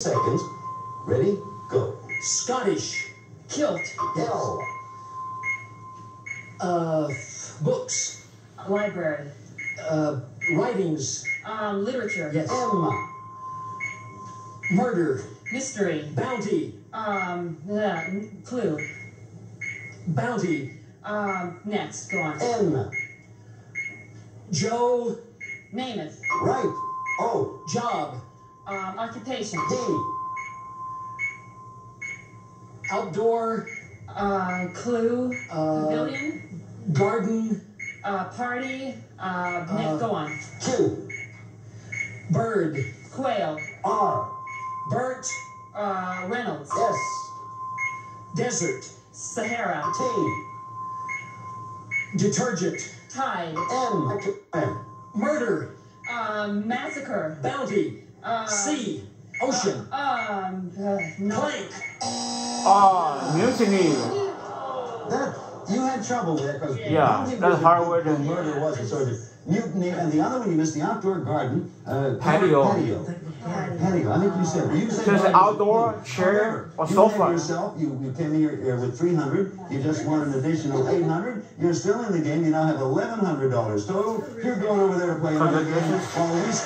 seconds. Ready, go. Scottish. Kilt. L. Uh, books. Library. Uh, writings. Um, literature. Yes. M. Murder. Mystery. Bounty. Um, yeah, clue. Bounty. Um, next, go on. N. Joe. Namath. Right. Oh. Job. Um, occupation. D. Outdoor. Uh, clue. Uh, Pavilion. garden. Uh, party. Uh, Uh, go on. Q. Bird. Quail. R. Burt. Uh, Reynolds. S. Desert. Sahara. T. Detergent. Tide. M. M. Murder. Um, massacre. Bounty. Uh, Sea. Ocean. Um, uh, no. Plank. Ah, mutiny. That you had trouble there because Yeah, that's hard word. Murder was a sort of mutiny, and the other one you missed the outdoor garden. Uh, Patio. Patio. Patio. I think you said. You said Just garden. outdoor, chair, or you sofa. yourself. You, you came here uh, with 300. You just won an additional 800. You're still in the game. You now have 1,100 dollars total. You're going over there to play another game while we stay.